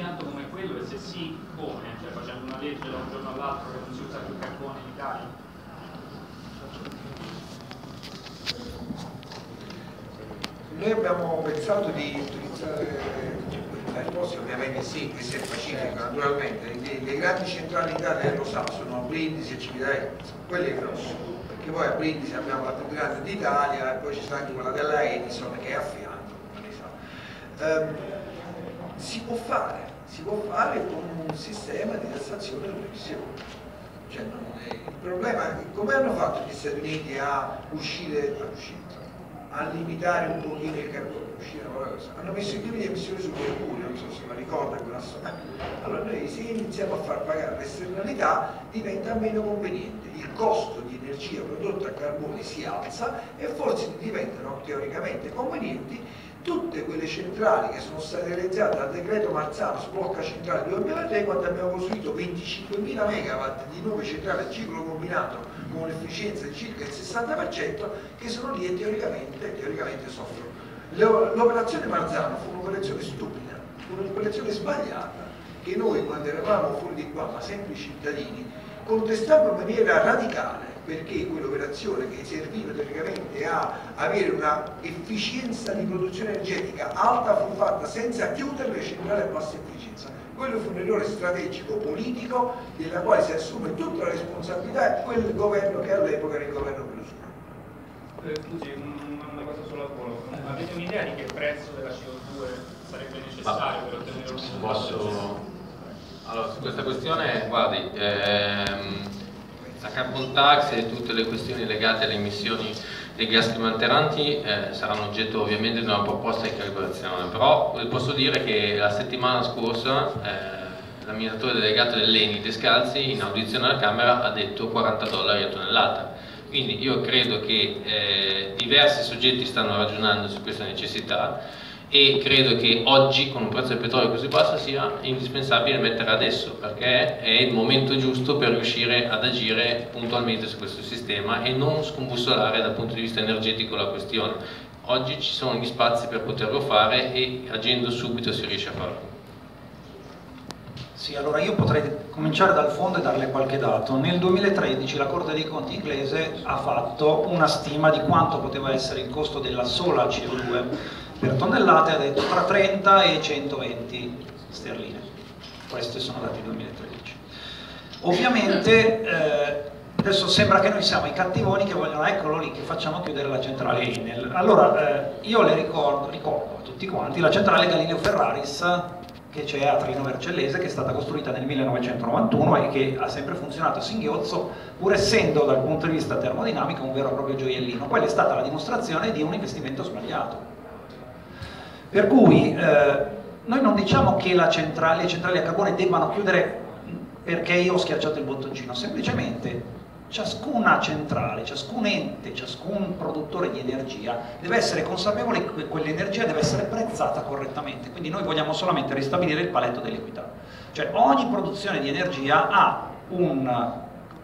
impianto come quello e se sì, come? Cioè facendo una legge da un giorno all'altro che non si usa più carbone in Italia? Noi abbiamo pensato di utilizzare la risposta ovviamente sì, questo è pacifico, naturalmente. Le, le grandi centralità lo sa sono a Brindisi e Civitavecchia, quelle grosse, perché poi a Brindisi abbiamo la più grande d'Italia e poi ci sta anche quella della Edison che è a fianco, come sa. Um, si può fare, si può fare con un sistema di tassazione delle emissioni. Cioè, è, il problema è come hanno fatto gli Stati Uniti a uscire, a uscire a limitare un pochino il carbone, hanno messo i limiti di emissioni sul mercurio, non so se la ricorda quella storia. Allora noi se iniziamo a far pagare l'esternalità diventa meno conveniente, il costo di energia prodotta a carbone si alza e forse diventano teoricamente convenienti tutte quelle centrali che sono state realizzate dal decreto Marzano sblocca centrale 2003 quando abbiamo costruito 25.000 megawatt di nuove centrali a ciclo combinato con un'efficienza di circa il 60% che sono lì e teoricamente, teoricamente soffrono. L'operazione Marzano fu un'operazione stupida, un'operazione sbagliata che noi quando eravamo fuori di qua ma semplici cittadini contestammo in maniera radicale perché quell'operazione che serviva teoricamente a avere una efficienza di produzione energetica alta fu fatta senza chiudere le centrali a bassa efficienza. Quello fu un errore strategico politico della quale si assume tutta la responsabilità quel governo che all'epoca era il governo Berlusconi. Eh, scusi, una cosa solo al volo. Avete un'idea di che prezzo della CO2 sarebbe necessario per ottenere un Posso... Allora, su questa questione, guardi, ehm, la carbon tax e tutte le questioni legate alle emissioni dei gas climalteranti eh, saranno oggetto ovviamente di una proposta di calibrazione, però posso dire che la settimana scorsa eh, l'amministratore delegato dell'ENI Descalzi in audizione alla Camera ha detto 40 dollari a tonnellata. Quindi io credo che eh, diversi soggetti stanno ragionando su questa necessità e credo che oggi con un prezzo del petrolio così basso sia indispensabile mettere adesso perché è il momento giusto per riuscire ad agire puntualmente su questo sistema e non scombussolare dal punto di vista energetico la questione. Oggi ci sono gli spazi per poterlo fare e agendo subito si riesce a farlo. Sì, allora io potrei cominciare dal fondo e darle qualche dato. Nel 2013 la Corte dei Conti inglese ha fatto una stima di quanto poteva essere il costo della sola CO2 per tonnellata ha detto tra 30 e 120 sterline. Questi sono dati 2013. Ovviamente eh, adesso sembra che noi siamo i cattivoni che vogliono, eccolo lì, che facciamo chiudere la centrale Enel. Allora, eh, io le ricordo, ricordo a tutti quanti la centrale Galileo Ferraris che c'è a Trino Vercellese, che è stata costruita nel 1991 e che ha sempre funzionato a singhiozzo, pur essendo dal punto di vista termodinamico un vero e proprio gioiellino. Quella è stata la dimostrazione di un investimento sbagliato per cui eh, noi non diciamo che centrale, le centrali a carbone debbano chiudere perché io ho schiacciato il bottoncino, semplicemente ciascuna centrale, ciascun ente, ciascun produttore di energia deve essere consapevole che quell'energia deve essere prezzata correttamente, quindi noi vogliamo solamente ristabilire il paletto dell'equità. Cioè ogni produzione di energia ha un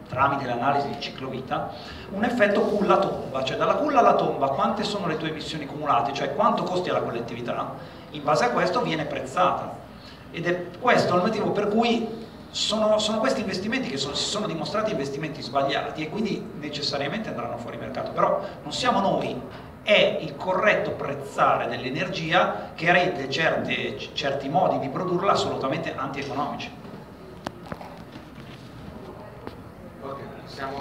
tramite l'analisi di ciclo vita, un effetto culla-tomba, cioè dalla culla alla tomba quante sono le tue emissioni cumulate, cioè quanto costi alla collettività, in base a questo viene prezzata. Ed è questo il motivo per cui sono, sono questi investimenti che sono, si sono dimostrati investimenti sbagliati e quindi necessariamente andranno fuori mercato, però non siamo noi, è il corretto prezzare dell'energia che rende certe, certi modi di produrla assolutamente antieconomici. siamo